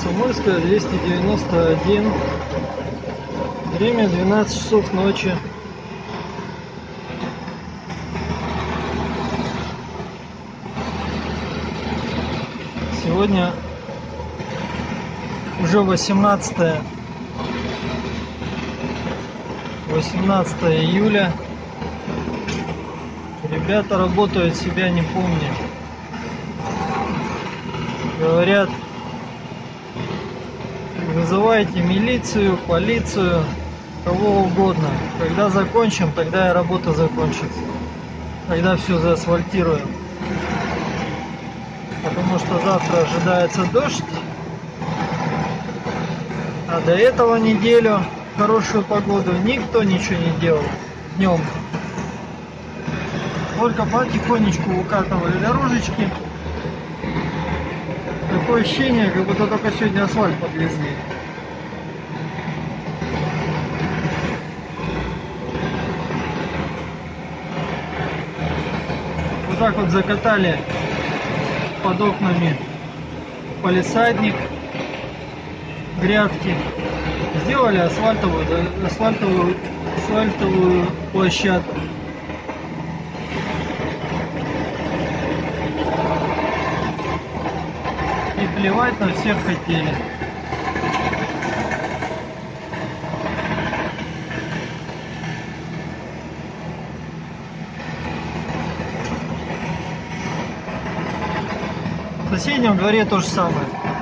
Комсомольская, 291. Время 12 часов ночи. Сегодня уже 18 18 июля. Ребята работают себя не помня. Говорят, вызывайте милицию, полицию, кого угодно. Когда закончим, тогда и работа закончится. Когда все заасфальтируем. Потому что завтра ожидается дождь. А до этого неделю хорошую погоду никто ничего не делал днем. Только потихонечку укатывали дорожечки. Такое ощущение, как будто только сегодня асфальт подвезли. Так вот закатали под окнами полисадник, грядки. Сделали асфальтовую, асфальтовую, асфальтовую площадку. И плевать на всех хотели. В соседнем дворе то же самое.